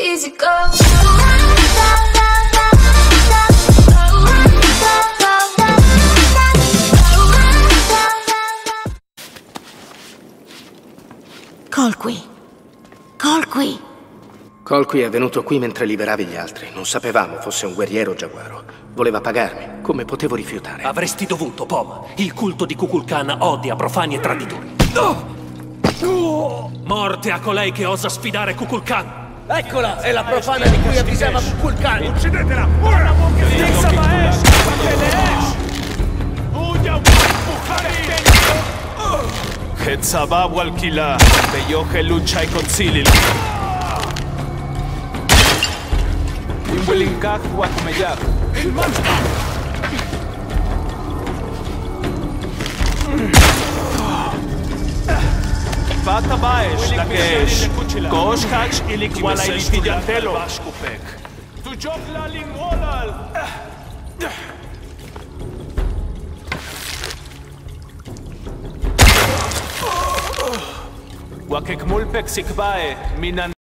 easy go. Colqui. Colqui. Colqui è venuto qui mentre liberavi gli altri. Non sapevamo fosse un guerriero giaguaro. Voleva pagarmi. Come potevo rifiutare? Avresti dovuto, Pom. Il culto di Kukulkan odia profani e traditori. Morte a colei che osa sfidare Kukulkan! Eccola, è la profana di cui avvisava Kukulkan. Uccidetela! Ora! Stessa Maesh! Hetzaba walkila, Beyohe lucha con Silil. Imwelinkak wakmeyak. Fata Levanta mais, daqueles Koschkatsch ili Kualaiti Diantelo. Tu jogla lingolal! Wakek mulpek sikbae, minan